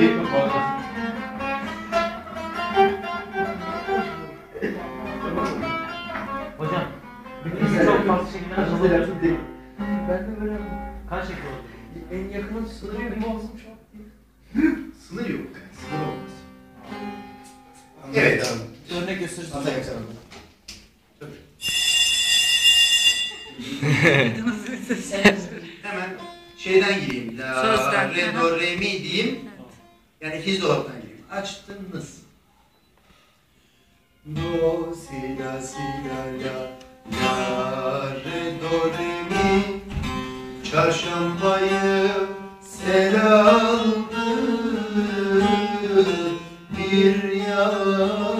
Değil mi? Hocam, bütün çok fazla şekilde hazırlıyor. Ben de böyle Kaç şekil oldu? En yakının sınırı yok. Boğazım şu an. Sınır yok. Sınır olmaz. Evet. Örnek gösteririz. Hatta yakarım. Hemen şeyden gireyim. La, Sözden. Re, do, re, mi diyeyim. Yani ikinci dolaptan gireyim. Açtınız. Do, si, la, si, la, la. La, re, do, re, mi. Çarşambayı sel aldı. Bir yar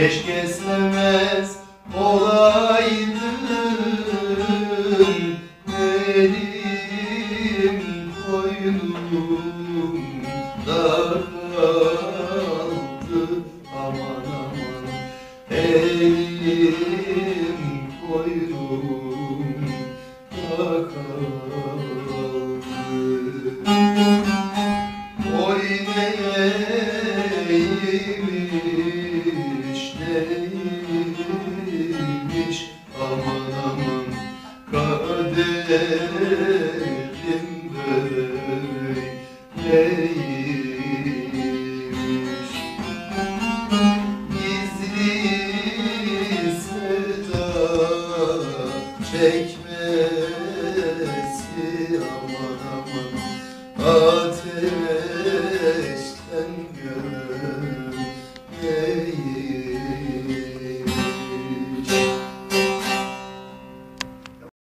Keşke sevmez olaydım. Elim koynumda kaldı kaderim böyleymiş Gizli çekme